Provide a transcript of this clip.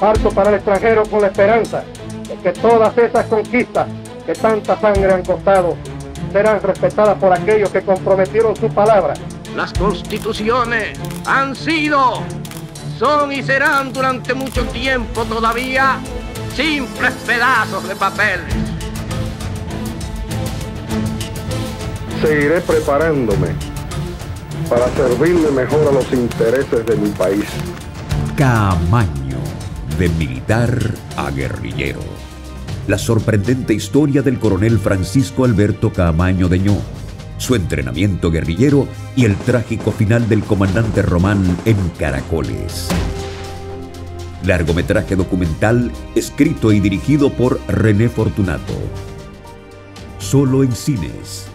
Parto para el extranjero con la esperanza de que todas esas conquistas que tanta sangre han costado serán respetadas por aquellos que comprometieron su palabra. Las constituciones han sido, son y serán durante mucho tiempo todavía simples pedazos de papel. Seguiré preparándome para servirle mejor a los intereses de mi país. Camaño, de militar a guerrillero. La sorprendente historia del coronel Francisco Alberto Camaño Deñó, su entrenamiento guerrillero y el trágico final del comandante Román en Caracoles. Largometraje documental escrito y dirigido por René Fortunato. Solo en cines